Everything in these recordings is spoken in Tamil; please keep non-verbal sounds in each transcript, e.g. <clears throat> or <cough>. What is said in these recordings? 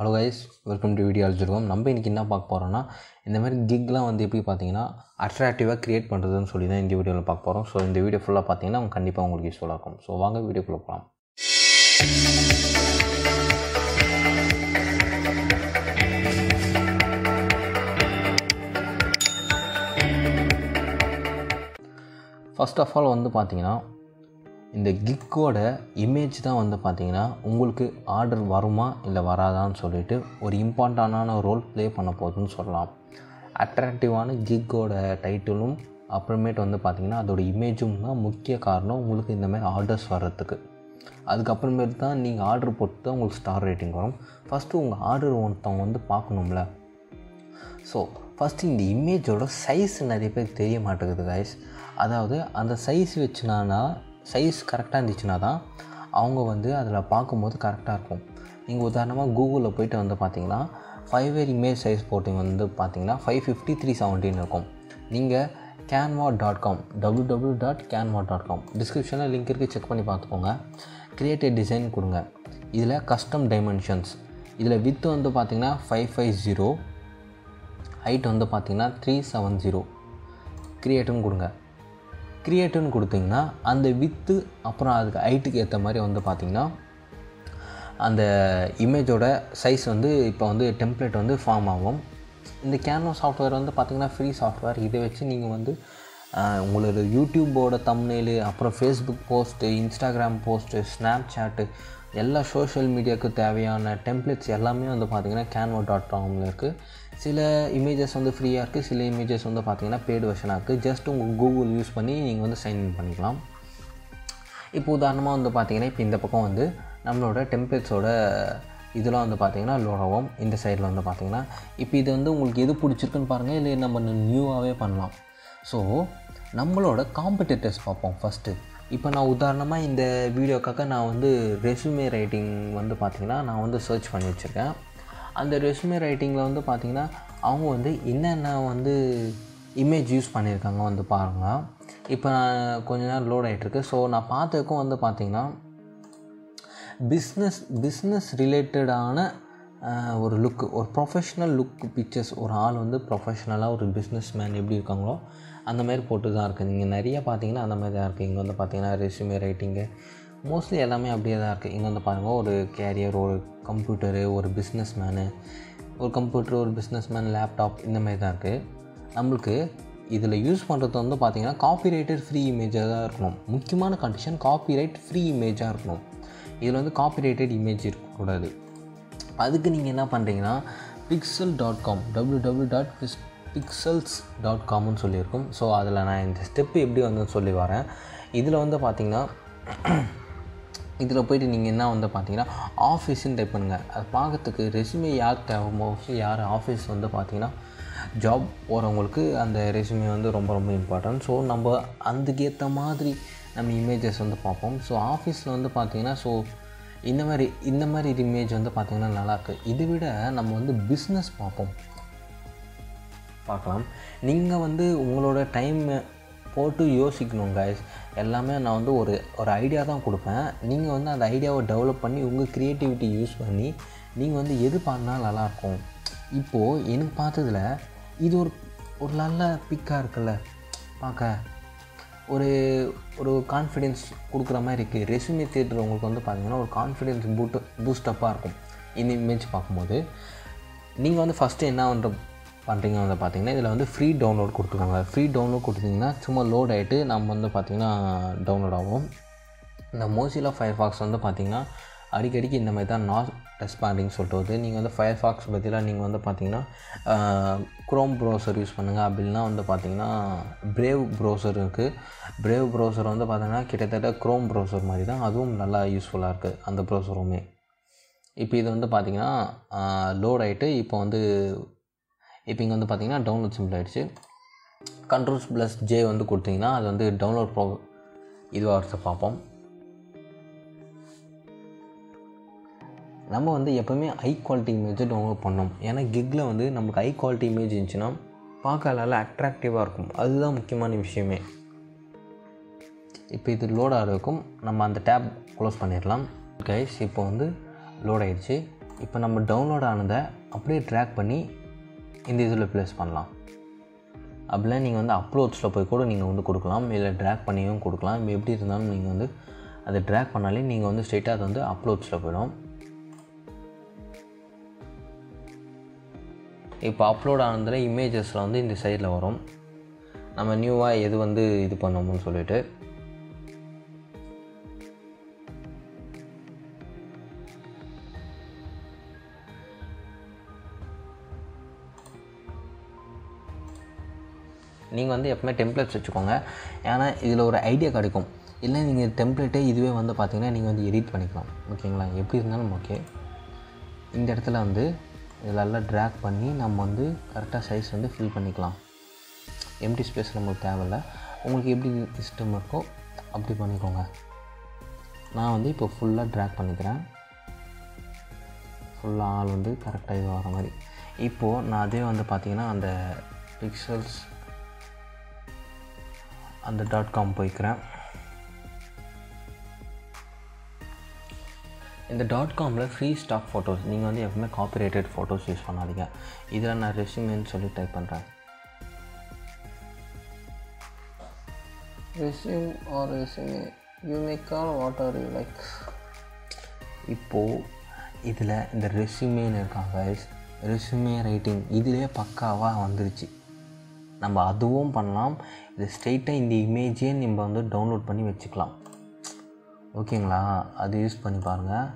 Hello guys welcome to video அழிச்சிருக்கோம் நம்ம இன்றைக்கி என்ன பார்க்க போகிறோம்னா இந்த மாதிரி கிக்லாம் வந்து எப்படி பார்த்தீங்கன்னா அட்ராக்டிவாக க்ரியேட் பண்ணுறதுன்னு சொல்லி தான் இந்த வீடியோவில் பார்க்க போகிறோம் ஸோ இந்த வீடியோ ஃபுல்லாக பார்த்தீங்கன்னா அவங்க கண்டிப்பாக உங்களுக்கு யூஸ்ஃபுல்லாக இருக்கும். ஸோ வாங்க வீடியோக்குள்ளே போகலாம் ஃபஸ்ட் ஆஃப் ஆல் வந்து பார்த்தீங்கன்னா இந்த கிக்கோட இமேஜ் தான் வந்து பார்த்திங்கன்னா உங்களுக்கு ஆர்டர் வருமா இல்லை வராதான்னு சொல்லிட்டு ஒரு இம்பார்ட்டண்டான ரோல் ப்ளே பண்ண போகுதுன்னு சொல்லலாம். அட்ராக்டிவான கிக்கோட டைட்டிலும் அப்புறமேட்டு வந்து பார்த்திங்கன்னா அதோட இமேஜும் தான் முக்கிய காரணம் உங்களுக்கு இந்தமாதிரி ஆர்டர்ஸ் வர்றதுக்கு. அதுக்கப்புறமேட்டு தான் நீங்கள் ஆர்டர் போட்டு தான் உங்களுக்கு ஸ்டார் ரேட்டிங் வரும். ஃபஸ்ட்டு உங்கள் ஆர்டர் ஒருத்தவங்க வந்து பார்க்கணும்ல. ஸோ ஃபஸ்ட்டு இந்த இமேஜோட சைஸ் நிறைய பேர் தெரிய மாட்டேங்குது கைஸ் அதாவது அந்த சைஸ் வச்சுனானா சைஸ் கரெக்டாக இருந்துச்சுன்னா தான் அவங்க வந்து அதில் பார்க்கும்போது கரெக்டாக இருக்கும். நீங்கள் உதாரணமாக கூகுளில் போயிட்டு வந்து பார்த்தீங்கன்னா ஃபைவ் வேரி இமேஜ் சைஸ் போட்டிங்க வந்து பார்த்தீங்கன்னா ஃபைவ் ஃபிஃப்டி த்ரீ செவன்ட்டின்னு இருக்கும். நீங்கள் Canva dot com W W dot Canva dot com டிஸ்கிரிப்ஷனில் லிங்க் இருக்குது செக் பண்ணி பார்த்துக்கோங்க. க்ரியேட்டிவ் டிசைன் கொடுங்க. இதில் கஸ்டம் டைமென்ஷன்ஸ் இதில் வித்து வந்து பார்த்திங்கன்னா ஃபைவ் ஃபைவ் ஜீரோ ஹைட் வந்து பார்த்திங்கன்னா த்ரீ செவன் ஜீரோ க்ரியேட்டும் கொடுங்க. கிரியேட்டுன்னு கொடுத்தீங்கன்னா அந்த வித்து அப்புறம் அதுக்கு ஹைட்டுக்கு ஏற்ற மாதிரி வந்து பார்த்திங்கன்னா அந்த இமேஜோட சைஸ் வந்து இப்போ வந்து டெம்ப்ளேட் வந்து ஃபார்ம் ஆகும். இந்த கேன்வா சாஃப்ட்வேர் வந்து பார்த்திங்கன்னா ஃப்ரீ சாஃப்ட்வேர் இதை வச்சு நீங்கள் வந்து உங்களோட யூடியூப்போட தம்னேலு அப்புறம் Facebook post Instagram post Snapchat எல்லா சோஷியல் மீடியாவுக்கு தேவையான டெம்ப்ளேட்ஸ் எல்லாமே வந்து பார்த்திங்கன்னா கேன்வா டாட் காமில் இருக்குது சில இமேஜஸ் வந்து ஃப்ரீயாக இருக்குது சில இமேஜஸ் வந்து பார்த்திங்கன்னா பெய்டு வெர்ஷனாக இருக்குது ஜஸ்ட் உங்கள் கூகுள் யூஸ் பண்ணி நீங்கள் வந்து சைன் இன் பண்ணிக்கலாம். இப்போ உதாரணமாக வந்து பார்த்திங்கன்னா இப்போ இந்த பக்கம் வந்து நம்மளோட டெம்ப்ளேட்ஸோட இதெல்லாம் வந்து பார்த்திங்கன்னா லோட் ஆகும் இந்த சைடில் வந்து பார்த்திங்கன்னா இப்போ இது வந்து உங்களுக்கு எது பிடிச்சிருக்குன்னு பாருங்கள் இல்லை நம்ம நியூவாகவே பண்ணலாம். ஸோ நம்மளோட காம்படிட்டர்ஸ் பார்ப்போம் ஃபஸ்ட்டு இப்போ நான் உதாரணமாக இந்த வீடியோக்காக நான் வந்து ரெஸ்யூமே ரைட்டிங் வந்து பார்த்திங்கன்னா நான் வந்து சர்ச் பண்ணி வச்சுருக்கேன். அந்த ரெஸ்யூமே ரைட்டிங்கில் வந்து பார்த்திங்கன்னா அவங்க வந்து என்னென்ன வந்து இமேஜ் யூஸ் பண்ணியிருக்காங்க வந்து பாருங்கள் இப்போ நான் கொஞ்ச நேரம் லோட் ஆகிட்டுருக்கு ஸோ நான் பார்த்ததுக்கும் வந்து பார்த்திங்கன்னா பிஸ்னஸ் பிஸ்னஸ் ரிலேட்டடான ஒரு லுக்கு ஒரு ப்ரொஃபஷ்னல் லுக் பிக்சர்ஸ் ஒரு ஆள் வந்து ப்ரொஃபஷ்னலாக ஒரு பிஸ்னஸ் மேன் எப்படி இருக்காங்களோ அந்த மாதிரி போட்டு தான் இருக்குது நீங்கள் நிறைய பார்த்தீங்கன்னா அந்த மாதிரி தான் இருக்குது இங்கே வந்து பார்த்தீங்கன்னா ரெசியூமே ரைட்டிங்கு மோஸ்ட்லி எல்லாமே அப்படியே தான் இருக்குது இங்கே வந்து பாருங்கள் ஒரு கேரியர் ஒரு கம்ப்யூட்டரு ஒரு பிஸ்னஸ் மேனு ஒரு கம்ப்யூட்டர் ஒரு பிஸ்னஸ் மேன் லேப்டாப் இந்த மாதிரி தான் இருக்குது நம்மளுக்கு இதில் யூஸ் பண்ணுறது வந்து பார்த்திங்கன்னா காப்பிரைட்டட் ஃப்ரீ இமேஜாக தான் இருக்கணும். முக்கியமான கண்டிஷன் காப்பி ரைட் ஃப்ரீ இமேஜாக இருக்கணும். இதில் வந்து காப்பி ரைட்டட் இமேஜ் இருக்கக்கூடாது. அதுக்கு நீங்கள் என்ன பண்ணுறீங்கன்னா pixel dot com W W dot பிஸ் பிக்சல்ஸ் டாட் காம்னு சொல்லியிருக்கும். ஸோ அதில் நான் இந்த ஸ்டெப்பு எப்படி வந்து சொல்லி வரேன். இதில் வந்து பார்த்திங்கன்னா <clears throat> இதில் போயிட்டு நீங்கள் என்ன வந்து பார்த்தீங்கன்னா ஆஃபீஸுன்னு டைப் பண்ணுங்கள் அது பார்க்கறதுக்கு ரெசுமே யார் தேவை மோஸ்ட்லி யார் ஆஃபீஸ் வந்து பார்த்தீங்கன்னா ஜாப் போகிறவங்களுக்கு அந்த ரெசுமே வந்து ரொம்ப ரொம்ப இம்பார்ட்டன்ட் ஸோ நம்ம அதுக்கேற்ற மாதிரி நம்ம இமேஜஸ் வந்து பார்ப்போம். ஸோ ஆஃபீஸில் வந்து பார்த்திங்கன்னா ஸோ இந்த மாதிரி இந்த மாதிரி இமேஜ் வந்து பார்த்திங்கன்னா நல்லாயிருக்கு இதை விட நம்ம வந்து பிஸ்னஸ் பார்ப்போம். பார்க்கலாம். நீங்கள் வந்து உங்களோட டைம் போட்டு யோசிக்கணும் கைஸ் எல்லாமே நான் வந்து ஒரு ஒரு ஐடியா தான் கொடுப்பேன். நீங்கள் வந்து அந்த ஐடியாவை டெவலப் பண்ணி உங்கள் க்ரியேட்டிவிட்டி யூஸ் பண்ணி நீங்கள் வந்து எது பண்ணால் நல்லாயிருக்கும். இப்போது எனக்கு பார்த்ததில் இது ஒரு ஒரு நல்ல பிக்காக இருக்குல்ல. பார்க்க. ஒரு ஒரு கான்ஃபிடென்ஸ் கொடுக்குற மாதிரி இருக்குது ரெசுமே உங்களுக்கு வந்து பார்த்திங்கன்னா ஒரு கான்ஃபிடென்ஸ் பூட்டு பூஸ்டப்பாக இருக்கும். இந்த இமேஜ் பார்க்கும்போது. நீங்கள் வந்து ஃபஸ்ட்டு என்ன பண்ணுற பண்ணுறீங்க வந்து பார்த்தீங்கன்னா இதில் வந்து ஃப்ரீ டவுன்லோட் கொடுத்துருக்காங்க. ஃப்ரீ டவுன்லோட் கொடுத்தீங்கன்னா சும்மா லோட் ஆகிட்டு நம்ம வந்து பார்த்திங்கன்னா டவுன்லோட் ஆகும். இந்த மோசிலா ஃபயர் ஃபாக்ஸ் வந்து பார்த்திங்கன்னா அடிக்கடிக்கு இந்த மாதிரி தான் நாட் ரெஸ்பாண்டிங் சொல்லிட்டு வருது. நீங்கள் வந்து ஃபயர் ஃபாக்ஸ் பற்றிலாம் நீங்கள் வந்து பார்த்தீங்கன்னா குரோம் ப்ரௌசர் யூஸ் பண்ணுங்கள் அப்படின்னா வந்து பார்த்தீங்கன்னா பிரேவ் ப்ரௌசர் இருக்குது பிரேவ் ப்ரௌசர் வந்து பார்த்தீங்கன்னா கிட்டத்தட்ட குரோம் ப்ரௌசர் மாதிரி தான். அதுவும் நல்லா யூஸ்ஃபுல்லாக இருக்குது அந்த ப்ரௌசருமே இப்போ இது வந்து பார்த்திங்கன்னா லோட் ஆகிட்டு இப்போ வந்து இப்போ இங்கே வந்து பார்த்திங்கன்னா டவுன்லோட் சிம்பிள் ஆகிடுச்சு கண்ட்ரோல்ஸ் ப்ளஸ் ஜே வந்து கொடுத்தீங்கன்னா அது வந்து டவுன்லோட் ப்ரோ இதுவாக பார்ப்போம். நம்ம வந்து எப்போவுமே ஹை குவாலிட்டி இமேஜை டவுன்லோட் பண்ணோம் ஏன்னா கிக்கில் வந்து நமக்கு ஹை குவாலிட்டி இமேஜ் இருந்துச்சுன்னா பார்க்க நல்லா அட்ராக்டிவாக இருக்கும். அதுதான் முக்கியமான விஷயமே. இப்போ இது லோட் ஆகிறதுக்கும் நம்ம அந்த டேப் க்ளோஸ் பண்ணிடலாம். கைஸ் இப்போ வந்து லோட் ஆகிடுச்சு இப்போ நம்ம டவுன்லோட் ஆனதை அப்படியே ட்ராக் பண்ணி இந்த இதில் ப்ளேஸ் பண்ணலாம். அப்படிலாம் நீங்கள் வந்து அப்லோட்ஸில் போய் கூட நீங்கள் வந்து கொடுக்கலாம். இல்லை ட்ராக் பண்ணியும் கொடுக்கலாம். எப்படி இருந்தாலும் நீங்கள் வந்து அதை ட்ராக் பண்ணாலே நீங்கள் வந்து ஸ்ட்ரெயிட்டாக அது வந்து அப்லோட்ஸில் போயிடும். இப்போ அப்லோட் ஆனதில் இமேஜஸில் வந்து இந்த சைடில் வரும். நம்ம நியூவாக எது வந்து இது பண்ணோம்னு சொல்லிட்டு நீங்கள் வந்து எப்பவுமே டெம்ப்ளேட்ஸ் வச்சுக்கோங்க. ஏன்னா இதில் ஒரு ஐடியா கிடைக்கும். இல்லை நீங்கள் டெம்ப்ளேட்டே இதுவே வந்து பார்த்தீங்கன்னா நீங்கள் வந்து எடிட் பண்ணிக்கலாம். ஓகேங்களா? எப்படி இருந்தாலும் ஓகே இந்த இடத்துல வந்து இதெல்லாம் ட்ராக் பண்ணி நம்ம வந்து கரெக்டாக சைஸ் வந்து ஃபில் பண்ணிக்கலாம். எம்டி ஸ்பேஸ் நம்மளுக்கு தேவையில்ல. உங்களுக்கு எப்படி இஷ்டம் இருக்கோ அப்படி பண்ணிக்கோங்க. நான் வந்து இப்போ ஃபுல்லாக ட்ராக் பண்ணிக்கிறேன். ஃபுல்லாக ஆள் வந்து கரெக்டாக இது வர மாதிரி. இப்போது நான் அதே வந்து பார்த்திங்கன்னா அந்த பிக்சல்ஸ் அந்த டாட் காம் போய்க்கிறேன். இந்த டாட் காமில் ஃப்ரீ ஸ்டாக் ஃபோட்டோஸ் நீங்கள் வந்து எப்பவுமே காப்பிரைட்டட் ஃபோட்டோஸ் யூஸ் பண்ணாதீங்க. இதில் நான் ரெஸ்யூமேன்னு சொல்லி டைப் பண்ணுறேன் resume or resume you may call whatever you like. இப்போது இதில் இந்த ரெஸ்யூமேன்னு இருக்காங்க ரெஸ்யூமே ரைட்டிங் இதிலே பக்காவாக வந்துருச்சு. நம்ம அதுவும் பண்ணலாம். இது ஸ்ட்ரெயிட்டாக இந்த இமேஜே நம்ம வந்து டவுன்லோட் பண்ணி வச்சுக்கலாம். ஓகேங்களா? அது யூஸ் பண்ணி பாருங்கள்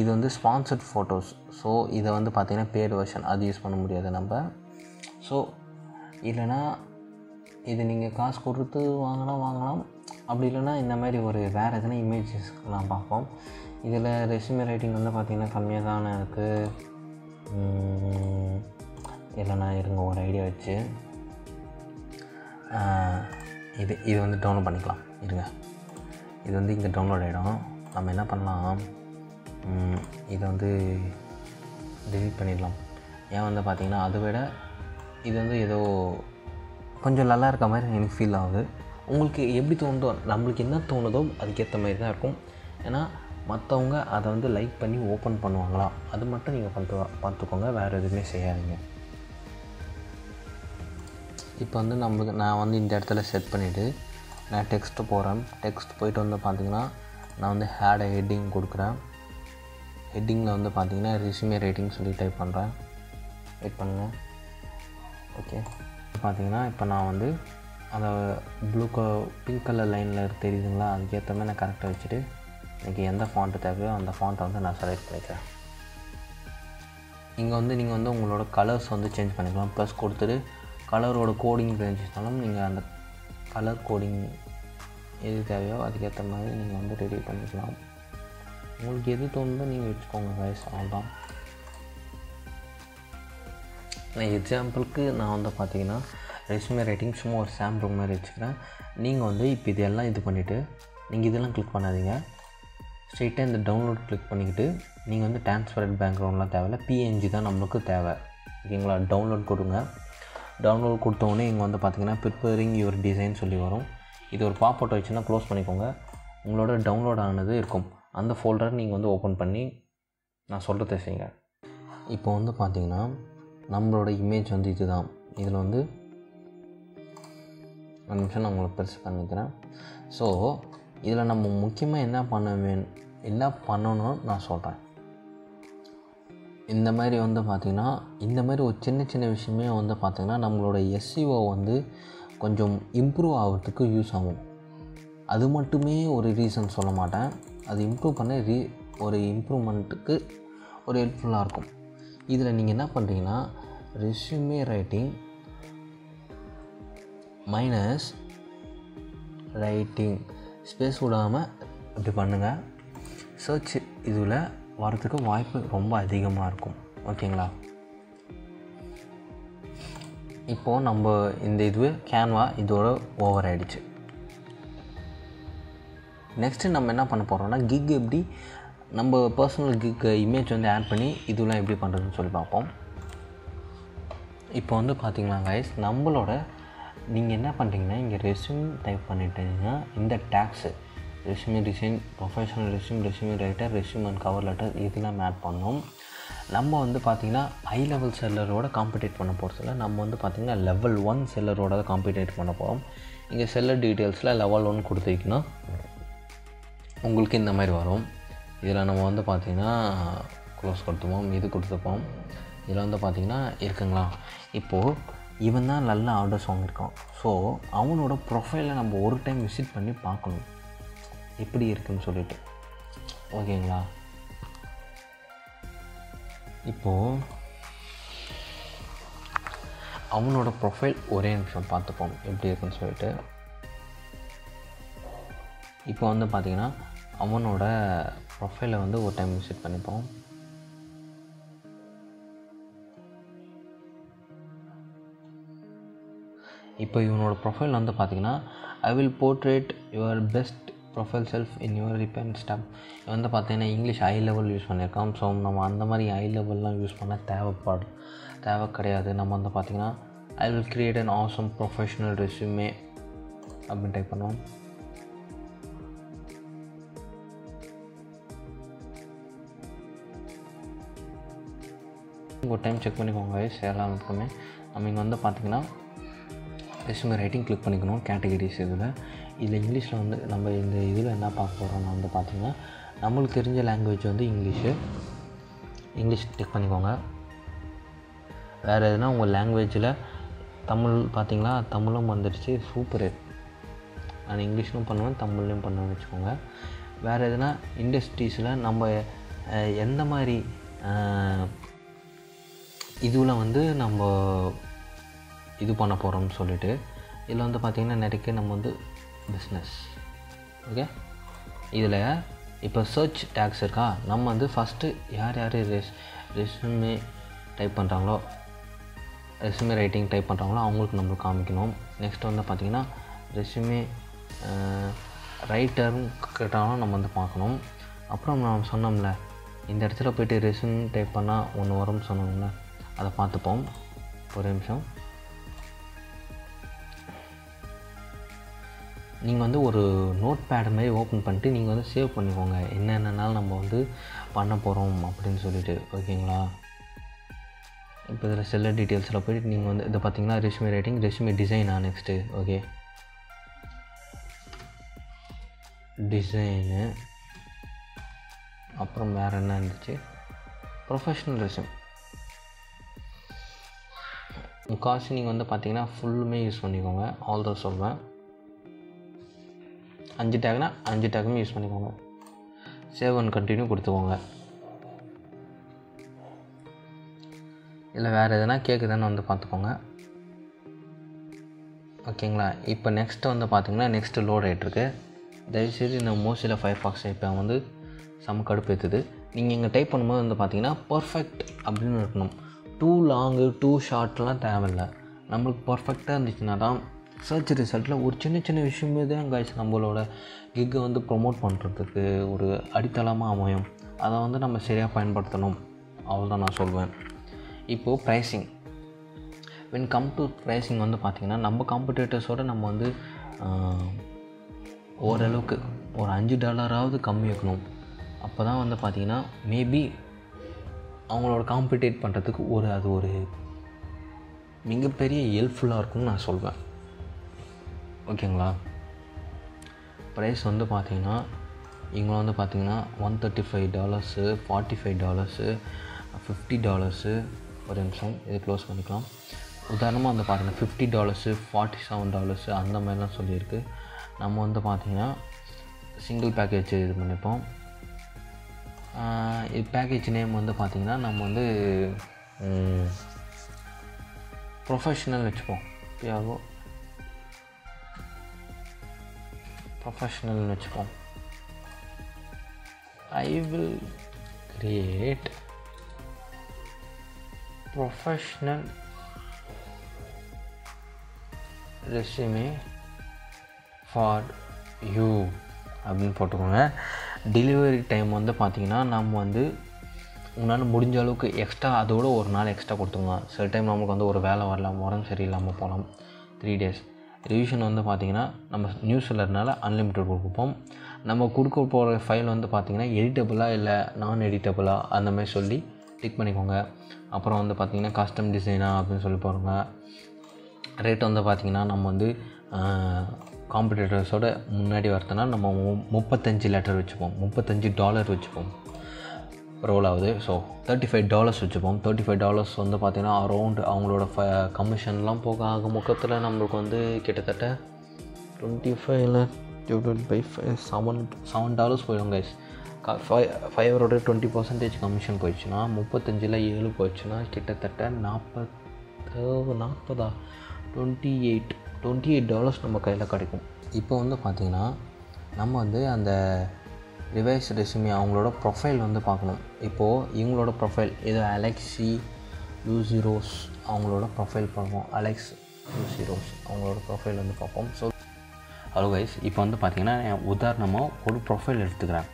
இது வந்து ஸ்பான்சர்ட் ஃபோட்டோஸ் ஸோ இதை வந்து பார்த்திங்கன்னா பேட் வெர்ஷன் அது யூஸ் பண்ண முடியாது நம்ம. ஸோ இல்லைனா இது நீங்கள் காசு கொடுத்து வாங்கினா வாங்கலாம். அப்படி இல்லைன்னா இந்த மாதிரி ஒரு வேறு எதனா இமேஜஸ்லாம் பார்ப்போம். இதில் ரெசியூமே ரைட்டிங் வந்து பார்த்திங்கன்னா கம்மியாக தானே இருக்குது இல்லைனா இருங்க ஒரு ஐடியா வச்சு. இது இது வந்து டவுன்லோட் பண்ணிக்கலாம். இருங்க. இது வந்து இங்கே டவுன்லோட் ஆகிடும் நம்ம என்ன பண்ணலாம்? இதை வந்து டெலிட் பண்ணிடலாம். ஏன் வந்து பார்த்திங்கன்னா அதை விட இது வந்து ஏதோ கொஞ்சம் நல்லா இருக்க மாதிரி எனக்கு ஃபீல் ஆகுது. உங்களுக்கு எப்படி தோணுதோ நம்மளுக்கு என்ன தோணுதோ அதுக்கேற்ற மாதிரி தான் இருக்கும். ஏன்னா மற்றவங்க அதை வந்து லைக் பண்ணி ஓப்பன் பண்ணுவாங்களா? அது மட்டும் நீங்கள் பார்த்து பார்த்துக்கோங்க. வேறு எதுவுமே செய்யாதீங்க. இப்போ வந்து நம்மளுக்கு நான் வந்து இந்த இடத்துல செட் பண்ணிவிட்டு நான் டெக்ஸ்ட்டு போகிறேன் டெக்ஸ்ட் போயிட்டு வந்து பார்த்திங்கன்னா நான் வந்து ஹேடை ஹெட்டிங் கொடுக்குறேன். ஹெட்டிங்கில் வந்து பார்த்திங்கன்னா ரிசியூமே ரேட்டிங் சொல்லி டைப் பண்ணுறேன் வெயிட் பண்ணுங்கள் ஓகே பார்த்தீங்கன்னா இப்போ நான் வந்து அந்த ப்ளூ க பிங்க் கலர் லைனில் தெரியுதுங்களா? அதுக்கேற்ற மாதிரி நான் கரெக்டாக வச்சுட்டு எனக்கு எந்த ஃபாண்ட்டு தேவையோ அந்த ஃபாண்ட்டை வந்து நான் செலக்ட் பண்ணிக்கிறேன். இங்கே வந்து நீங்கள் வந்து உங்களோட கலர்ஸ் வந்து சேஞ்ச் பண்ணிக்கலாம். ப்ளஸ் கொடுத்துட்டு கலரோட கோடிங் தெரிஞ்சுனாலும் நீங்கள் அந்த கலர் கோடிங் எது தேவையோ அதுக்கேற்ற மாதிரி நீங்கள் வந்து ரெடி பண்ணிக்கலாம். உங்களுக்கு எது தோணுதோ நீங்கள் வச்சுக்கோங்க கைஸ் அவ்வளோதான் நான் எக்ஸாம்பிளுக்கு நான் வந்து பார்த்தீங்கன்னா ரெஸ்யூமே ரைட்டிங் சும்மா ஒரு சாம்பிள் மாதிரி வச்சுக்கிறேன். நீங்கள் வந்து இப்போ இதெல்லாம் இது பண்ணிவிட்டு நீங்கள் இதெல்லாம் கிளிக் பண்ணாதீங்க. ஸ்ட்ரெயிட்டாக இந்த டவுன்லோட் கிளிக் பண்ணிக்கிட்டு நீங்கள் வந்து டிரான்ஸ்பரண்ட் பேக்ரவுண்ட்லாம் தேவையில்ல. பிஎன்ஜி தான் நம்மளுக்கு தேவை. ஓகேங்களா? டவுன்லோட் கொடுங்க. டவுன்லோட் கொடுத்தோடனே இங்கே வந்து பார்த்தீங்கன்னா ப்ரிப்பேரிங் யுவர் டிசைன் சொல்லி வரும். இது ஒரு பாப்போட்டோ வச்சுன்னா க்ளோஸ் பண்ணிக்கோங்க. உங்களோட டவுன்லோட் ஆனது இருக்கும். அந்த ஃபோல்டர் நீங்கள் வந்து ஓப்பன் பண்ணி நான் சொல்கிறத செய்யுங்க. இப்போ வந்து பார்த்திங்கன்னா நம்மளோட இமேஜ் வந்து இதுதான். இதில் வந்து ஒரு நிமிஷம் நான் உங்களுக்கு பெருசு பண்ணிக்கிறேன். ஸோ இதில் நம்ம முக்கியமாக என்ன பண்ண வேணும் என்ன பண்ணணும்னு நான் சொல்கிறேன் இந்த மாதிரி வந்து பார்த்திங்கன்னா இந்த மாதிரி ஒரு சின்ன சின்ன விஷயமே வந்து பார்த்திங்கன்னா நம்மளோட எஸ்சிஓ வந்து கொஞ்சம் இம்ப்ரூவ் ஆகிறதுக்கு யூஸ் ஆகும். அது மட்டுமே ஒரு ரீசன் சொல்ல மாட்டேன். அது இம்ப்ரூவ் பண்ண ரீ ஒரு இம்ப்ரூவ்மெண்ட்டுக்கு ஒரு ஹெல்ப்ஃபுல்லாக இருக்கும். இதில் நீங்கள் என்ன பண்ணுறீங்கன்னா resume writing minus writing space விடாமல் இப்படி பண்ணுங்கள் சர்ச் இதில் வரத்துக்கு வாய்ப்பு ரொம்ப அதிகமாக இருக்கும். ஓகேங்களா? இப்போது நம்ம இந்த இது கேன்வா இதோட ஓவர் ஆகிடுச்சு நெக்ஸ்ட்டு நம்ம என்ன பண்ண போகிறோம்னா கிக் எப்படி நம்ம பர்சனல் கிக் இமேஜ் வந்து ஆட் பண்ணி இதெல்லாம் எப்படி பண்ணுறதுன்னு சொல்லி பார்ப்போம். இப்போ வந்து பார்த்தீங்களா கைஸ் நம்மளோட நீங்கள் என்ன பண்ணுறீங்கன்னா இங்கே ரெஸ்யூம் டைப் பண்ணிட்டீங்கன்னா இந்த tags resume design professional resume resume writer resume and cover letter இதெல்லாம் ஆட் பண்ணோம். நம்ம வந்து பார்த்திங்கன்னா ஹை லெவல் செல்லரோட காம்படேட் பண்ண போகிறதில்ல நம்ம வந்து பார்த்திங்கன்னா லெவல் ஒன் செல்லரோட தான் காம்படிட் பண்ண போகிறோம் இங்கே செல்லர் டீட்டெயில்ஸில் லெவல் ஒன் கொடுத்தீங்கன்னா உங்களுக்கு இந்த மாதிரி வரும். இதில் நம்ம வந்து பார்த்திங்கன்னா க்ளோஸ் கொடுத்துப்போம் இது கொடுத்துப்போம். இதில் வந்து பார்த்திங்கன்னா இருக்குங்களா? இப்போது இவன் தான் நல்ல ஆர்டர்ஸ் வாங்கியிருக்கான். ஸோ அவனோட ப்ரொஃபைலை நம்ம ஒரு டைம் விசிட் பண்ணி பார்க்கணும். எப்படி இருக்குன்னு சொல்லிட்டு. ஓகேங்களா? இப்போது அவனோட ப்ரொஃபைல் ஒரே நிமிஷம் பார்த்துப்போம். எப்படி இருக்குன்னு சொல்லிட்டு. இப்போ வந்து பார்த்திங்கன்னா அவனோட ப்ரொஃபைலை வந்து ஒரு டைம் விசிட் பண்ணிப்போம். இப்போ இவனோட ப்ரொஃபைல் வந்து பார்த்திங்கன்னா I will portrait your best profile self in your ribbon stop வந்து பார்த்தீங்கன்னா இங்கிலீஷ் ஹை லெவல் யூஸ் பண்ணியிருக்கான் ஸோ நம்ம அந்த மாதிரி ஹை லெவல்லாம் யூஸ் பண்ண தேவைப்படும் தேவை கிடையாது. நம்ம வந்து பார்த்திங்கன்னா I will create an awesome professional resume அப்படின்னு டைப் பண்ணுவோம். ஒரு டைம் செக் பண்ணிக்கோங்க guys, இருக்குமே நம்ம இங்கே வந்து பார்த்திங்கன்னா ரெஸ்யூமே ரைட்டிங் கிளிக் பண்ணிக்கணும் கேட்டகரிஸ் இதில். இதில் இங்கிலீஷில் வந்து நம்ம இந்த இதில் என்ன பார்க்க போகிறோம்னு வந்து பார்த்திங்கன்னா நம்மளுக்கு தெரிஞ்ச லாங்குவேஜ் வந்து இங்கிலீஷு. இங்கிலீஷ் டெக் பண்ணிக்கோங்க. வேறு எதுனா உங்கள் லாங்குவேஜில் தமிழ் பார்த்திங்கன்னா தமிழும் வந்துடுச்சு சூப்பரு நான் இங்கிலீஷ்லையும் பண்ணுவேன் தமிழ்லையும் பண்ணுவேன்னு வச்சுக்கோங்க. வேறு எதுனா இண்டஸ்ட்ரீஸில் நம்ம எந்த மாதிரி இதுவில் வந்து நம்ம இது பண்ண போகிறோம்னு சொல்லிட்டு இதில் வந்து பார்த்திங்கன்னா நிறைய நம்ம வந்து பிஸ்னஸ் ஓகே இதில் இப்போ சர்ச் டேக்ஸ் இருக்கா? நம்ம வந்து ஃபஸ்ட்டு யார் யார் ரெஸ் ரெஸ்யூமே டைப் பண்ணுறாங்களோ ரெஸ்யூமே ரைட்டிங் டைப் பண்ணுறாங்களோ அவங்களுக்கு நம்மளுக்கு காமிக்கணும். நெக்ஸ்ட் வந்து பார்த்திங்கன்னா ரெஸ்யூமே ரைட்டரும் கேட்டாலும் நம்ம வந்து பார்க்கணும். அப்புறம் நம்ம சொன்னோம்ல இந்த இடத்துல போய்ட்டு ரெஸ்யூம் டைப் பண்ணால் ஒன்று வரும்னு சொன்னோம்ல அதை பார்த்துப்போம். ஒரு நிமிஷம். நீங்கள் வந்து ஒரு நோட் பேடு மாதிரி ஓப்பன் பண்ணிட்டு நீங்கள் வந்து சேவ் பண்ணிக்கோங்க. என்னென்னனாலும் நம்ம வந்து பண்ண போகிறோம் அப்படின்னு சொல்லிட்டு ஓகேங்களா? இப்போ இதில் செல்லர் டீட்டெயில்ஸில் போயிட்டு நீங்கள் வந்து இதை பார்த்தீங்கன்னா ரெஷ்மி ரைட்டிங் ரெஷ்மி டிசைனா நெக்ஸ்ட்டு ஓகே டிசைனு அப்புறம் வேறு என்ன இருந்துச்சு? ப்ரொஃபஷ்னல் ரெஸ்யூம் முக்கால்வாசி நீங்கள் வந்து பார்த்தீங்கன்னா ஃபுல்லுமே யூஸ் பண்ணிக்கோங்க. ஆல் தான் சொல்வேன். அஞ்சு டேக்னா அஞ்சு டேக்குமே யூஸ் பண்ணிக்கோங்க. சேவ் அண்ட் கண்டினியூ கொடுத்துக்கோங்க. இல்லை வேறு எதனா கேட்குதான்னு வந்து பார்த்துக்கோங்க. ஓகேங்களா? இப்போ நெக்ஸ்ட்டு வந்து பார்த்திங்கன்னா நெக்ஸ்ட்டு லோட் ஆகிட்டுருக்கு தயவுசெய்து இந்த மோஸ்டில் ஃபைவ் பாக்ஸ் இப்போ வந்து செம கடுப்பு ஏற்றுது நீங்கள் இங்கே டைப் பண்ணும்போது வந்து பார்த்தீங்கன்னா பர்ஃபெக்ட் அப்படின்னு இருக்கணும். டூ லாங்கு டூ ஷார்ட்லாம் தேவையில்லை. நம்மளுக்கு பர்ஃபெக்டாக இருந்துச்சுன்னா தான் சர்ச் ரிசல்ட்டில் ஒரு சின்ன சின்ன விஷயமே தான் கைஸ் நம்மளோட கிக்கை வந்து ப்ரொமோட் பண்ணுறதுக்கு ஒரு அடித்தளமாக அமையும். அதை வந்து நம்ம சரியாக பயன்படுத்தணும். அவ்வளோதான் நான் சொல்வேன். இப்போது pricing when come to pricing வந்து பார்த்திங்கன்னா நம்ம காம்படேட்டர்ஸோடு நம்ம வந்து ஓரளவுக்கு ஒரு அஞ்சு டாலராவது கம்மி வைக்கணும். அப்போ தான் வந்து பார்த்திங்கன்னா மேபி அவங்களோட காம்படேட் பண்ணுறதுக்கு ஒரு அது ஒரு மிகப்பெரிய ஹெல்ப்ஃபுல்லாக இருக்கும்னு நான் சொல்வேன். ஓகேங்களா ப்ரைஸ் வந்து பார்த்தீங்கன்னா இவங்க வந்து பார்த்திங்கன்னா one thirty five dollars forty five dollars fifty dollars ஒரு நிமிஷம் இது க்ளோஸ் பண்ணிக்கலாம். உதாரணமாக வந்து பார்த்தீங்கன்னா fifty dollars forty seven dollars அந்த மாதிரிலாம் சொல்லியிருக்கு. நம்ம வந்து பார்த்திங்கன்னா சிங்கிள் பேக்கேஜ் இது பண்ணிப்போம். இது பேக்கேஜ் நேம் வந்து பார்த்திங்கன்னா நம்ம வந்து ப்ரொஃபஷ்னல் வச்சுப்போம். பியாகோ ப்ரொஃபஷ்னல்னு வச்சுப்போம் I will create professional resume for you அப்படின்னு போட்டுக்கோங்க. டெலிவரி டைம் வந்து பார்த்திங்கன்னா நம்ம வந்து உங்களால் முடிஞ்ச அளவுக்கு எக்ஸ்ட்ரா அதோட ஒரு நாள் எக்ஸ்ட்ரா கொடுத்துருங்க சில டைம் நமக்கு வந்து ஒரு வேலை வரலாம் உடம்பு சரியில்லாமல் போகலாம். த்ரீ டேஸ் ரிவிஷன் வந்து பார்த்திங்கன்னா நம்ம நியூஸ் செல்லர்னால அன்லிமிட்டட் கொடுப்போம். நம்ம கொடுக்க போகிற ஃபைல் வந்து பார்த்திங்கன்னா எடிட்டபுளாக இல்லை நான் எடிட்டபுளாக அந்த மாதிரி சொல்லி டிக் பண்ணிக்கோங்க. அப்புறம் வந்து பார்த்திங்கன்னா கஸ்டம் டிசைனா அப்படின்னு சொல்லி போகிறோங்க ரேட் வந்து பார்த்திங்கன்னா நம்ம வந்து காம்படிட்டர்ஸோட முன்னாடி வரதுனா நம்ம மு- முப்பத்தஞ்சு லெட்டர் வச்சுப்போம். முப்பத்தஞ்சு டாலர் வச்சுப்போம். ரோல் ஆகுது. ஸோ தேர்ட்டி ஃபைவ் டாலர்ஸ் வச்சுப்போம். தேர்ட்டி ஃபைவ் டாலர்ஸ் வந்து பார்த்திங்கன்னா அரௌண்ட் அவங்களோட ஃப கமிஷன்லாம் போக ஆக முக்கத்தில் நம்மளுக்கு வந்து கிட்டத்தட்ட டுவெண்ட்டி ஃபைவ்ல divide by five seven seven dollars போயிடும் கைஸ் ஃபைவ் ஃபைவரோட டுவெண்ட்டி பர்சன்டேஜ் கமிஷன் போயிடுச்சுன்னா முப்பத்தஞ்சில் ஏழு போயிடுச்சுன்னா கிட்டத்தட்ட நாற்பது நாற்பதா? Twenty eight twenty eight dollars நம்ம கையில் கிடைக்கும். இப்போ வந்து பார்த்திங்கன்னா நம்ம வந்து அந்த ரிவைஸ் ரெசுமி அவங்களோட ப்ரொஃபைல் வந்து பார்க்கணும். இப்போது இவங்களோட ப்ரொஃபைல் இது அலெக்ஸி யூசிரோஸ் அவங்களோட ப்ரொஃபைல் பார்ப்போம். அலெக்ஸ் யூசிரோஸ் அவங்களோட ப்ரொஃபைல் வந்து பார்ப்போம். ஸோ ஹலோ கைஸ் இப்போ வந்து பார்த்தீங்கன்னா உதாரணமாக ஒரு ப்ரொஃபைல் எடுத்துக்கிறேன்.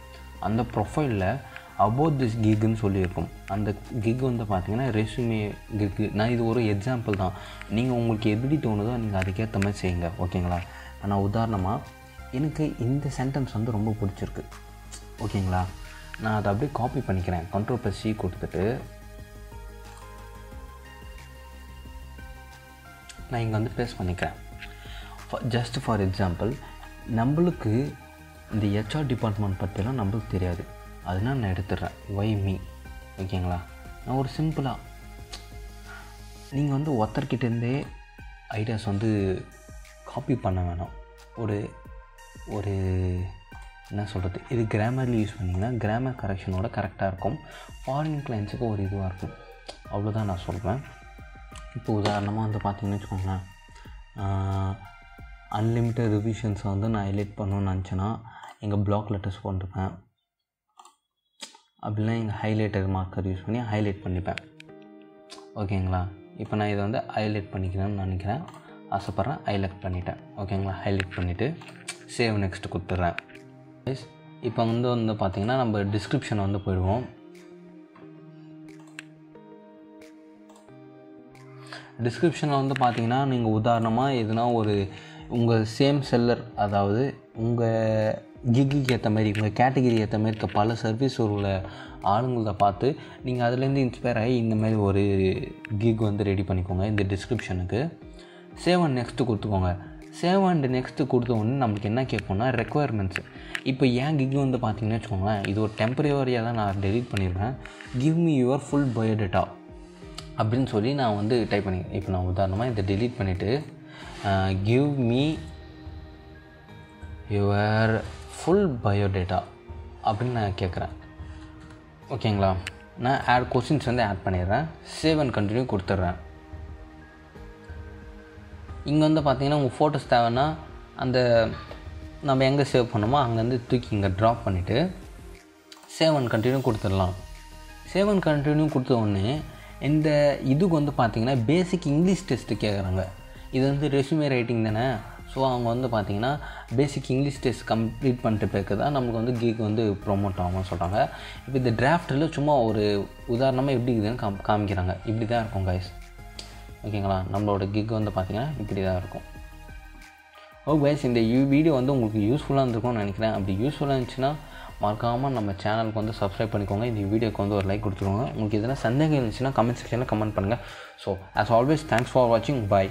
அந்த ப்ரொஃபைலில் அபோட் திஸ் கிக்னு சொல்லியிருக்கும். அந்த கிக் வந்து பார்த்திங்கன்னா ரெஸ்யூமே கிக்கு நான் இது ஒரு எக்ஸாம்பிள் தான். நீங்கள் உங்களுக்கு எப்படி தோணுதோ நீங்கள் அதுக்கேற்ற மாதிரி செய்யுங்க. ஓகேங்களா ஆனால் உதாரணமாக எனக்கு இந்த சென்டென்ஸ் வந்து ரொம்ப பிடிச்சிருக்கு. ஓகேங்களா? நான் அதை அப்படியே காப்பி பண்ணிக்கிறேன். கண்ட்ரோல் ப்ளஸ் சி கொடுத்துட்டு. நான் இங்கே வந்து பேஸ்ட் பண்ணிக்கிறேன். ஜஸ்ட் ஃபார் எக்ஸாம்பிள் நம்மளுக்கு இந்த ஹெச்ஆர் டிபார்ட்மெண்ட் பற்றிலாம் நம்மளுக்கு தெரியாது. அதனால் நான் எடுத்துடுறேன். ஒய் மீ ஓகேங்களா? நான் ஒரு சிம்பிளாக நீங்கள் வந்து ஒருத்தர்கிட்டேருந்தே ஐடியாஸ் வந்து காப்பி பண்ண வேணாம். ஒரு ஒரு என்ன சொல்கிறது இது கிராமர்லி யூஸ் பண்ணிங்கன்னா கிராமர் கரெக்ஷனோட கரெக்டாக இருக்கும். ஃபாரின் கிளைண்ட்ஸுக்கு ஒரு இதுவாக இருக்கும். அவ்வளோதான் நான் சொல்கிறேன் இப்போ உதாரணமாக வந்து பார்த்தீங்கன்னு வச்சுக்கோங்களேன். அன்லிமிட்டட் ரிவிஷன்ஸை வந்து நான் ஹைலைட் பண்ணணும்னு நினச்சேன்னா எங்கள் பிளாக் லெட்டர்ஸ் போட்டிருப்பேன். அப்படின்னா எங்கள் ஹைலைட்டர் மார்க்கர் யூஸ் பண்ணி ஹைலைட் பண்ணிப்பேன். ஓகேங்களா? இப்போ நான் இதை வந்து ஹைலைட் பண்ணிக்கிறேன்னு நினைக்கிறேன். ஆசைப்பட்றேன் ஹைலைட் பண்ணிட்டேன். ஓகேங்களா? ஹைலைட் பண்ணிவிட்டு சேவ் நெக்ஸ்ட் கொடுத்துட்றேன். கைஸ் இப்போ வந்து வந்து பார்த்திங்கன்னா நம்ம டிஸ்கிரிப்ஷன் வந்து போயிடுவோம். டிஸ்கிரிப்ஷனில் வந்து பார்த்தீங்கன்னா நீங்கள் உதாரணமாக எதுனா ஒரு உங்கள் சேம் செல்லர் அதாவது உங்கள் கிகிக்கு ஏற்ற மாதிரி உங்கள் கேட்டகிரி ஏற்ற மாதிரி இருக்க பல சர்வீஸ் உள்ள ஆளுங்கள பார்த்து நீங்கள் அதுலேருந்து இன்ஸ்பயர் ஆகி இந்த மாதிரி ஒரு கிக் வந்து ரெடி பண்ணிக்கோங்க இந்த டிஸ்கிரிப்ஷனுக்கு சேவ் அண்ட் நெக்ஸ்ட்டு கொடுத்துக்கோங்க. சேவ் அண்ட் நெக்ஸ்ட்டு கொடுத்த உடனே நம்மளுக்கு என்ன கேட்போம்னா ரெக்குவயர்மெண்ட்ஸ் இப்போ ஏன் கிக் வந்து பார்த்தீங்கன்னு வச்சுக்கோங்களேன் இது ஒரு டெம்பரவரியாக தான் நான் டெலிட் பண்ணிடுவேன் give me your full biodata அப்படின்னு சொல்லி நான் வந்து டைப் பண்ணி இப்போ நான் உதாரணமாக இதை டெலீட் பண்ணிவிட்டு give me your full biodata அப்படின்னு நான் கேட்குறேன். ஓகேங்களா? நான் ஆட் கொஸ்டின்ஸ் வந்து ஆட் பண்ணிடுறேன். சேவ் அண்ட் கண்டினியூ கொடுத்துட்றேன். இங்கே வந்து பார்த்தீங்கன்னா உங்கள் ஃபோட்டோஸ் தேவைன்னா அந்த நம்ம எங்கே சேவ் பண்ணோமோ அங்கேருந்து தூக்கி இங்கே ட்ராப் பண்ணிவிட்டு சேவ் அண்ட் கண்டினியூ கொடுத்துடலாம். சேவ் அண்ட் கண்டினியூ கொடுத்த உடனே இந்த இதுக்கு வந்து பார்த்திங்கன்னா பேசிக் இங்கிலீஷ் டெஸ்ட்டு கேட்குறாங்க இது வந்து ரெஸ்யூமே ரைட்டிங் தானே? ஸோ அவங்க வந்து பார்த்திங்கன்னா பேசிக் இங்கிலீஷ் டெஸ்ட் கம்ப்ளீட் பண்ணிட்டு பிறகு தான் நமக்கு வந்து கீக் வந்து ப்ரொமோட் ஆகும்னு சொல்கிறாங்க இப்போ இந்த டிராஃப்டில் சும்மா ஒரு உதாரணமாக எப்படி இருக்குதுன்னு காம் காமிக்கிறாங்க. இப்படி தான் இருக்கும் கைஸ் ஓகேங்களா? நம்மளோட கிக் வந்து பார்த்திங்கன்னா இப்படி தான் இருக்கும். ஓ கைஸ் இந்த வீடியோ வந்து உங்களுக்கு யூஸ்ஃபுல்லாக இருந்திருக்கும்னு நினைக்கிறேன். அப்படி யூஸ்ஃபுல்லாக இருந்துச்சுன்னா மறக்காமல் நம்ம சேனலுக்கு வந்து சப்ஸ்கிரைப் பண்ணிக்கோங்க. இந்த வீடியோக்கு வந்து ஒரு லைக் கொடுத்துருவோங்க உங்களுக்கு எதனா சந்தேகம் இருந்துச்சுன்னா கமெண்ட் செக்ஷனில் கமெண்ட் பண்ணுங்கள் so as always thanks for வாட்சிங் பை